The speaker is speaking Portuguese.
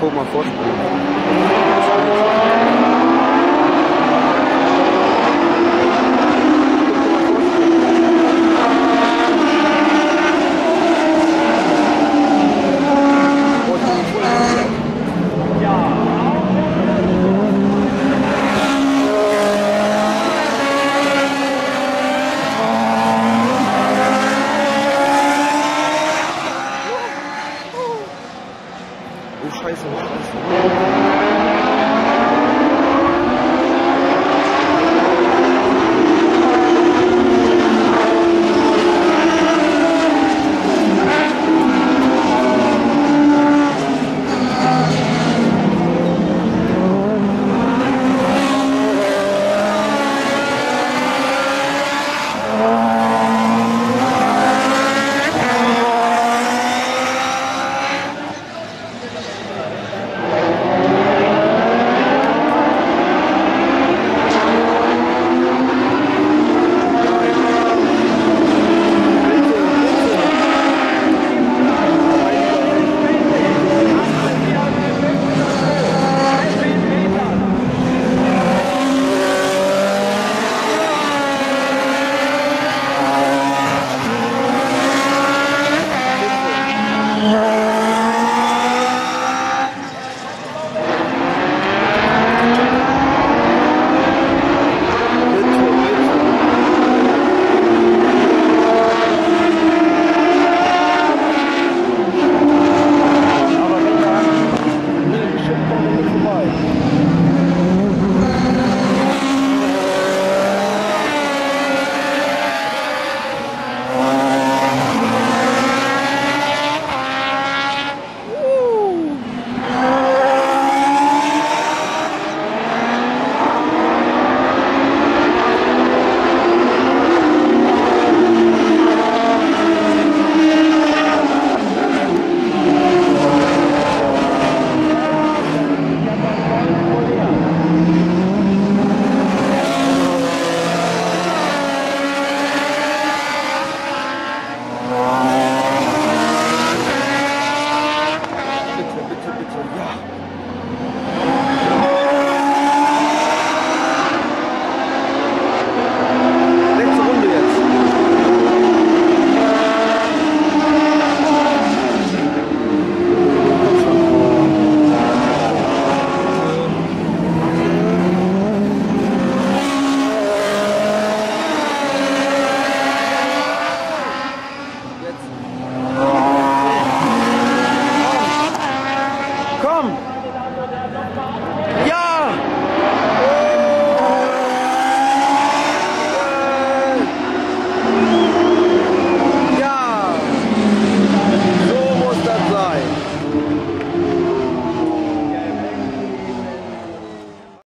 colocou uma foto.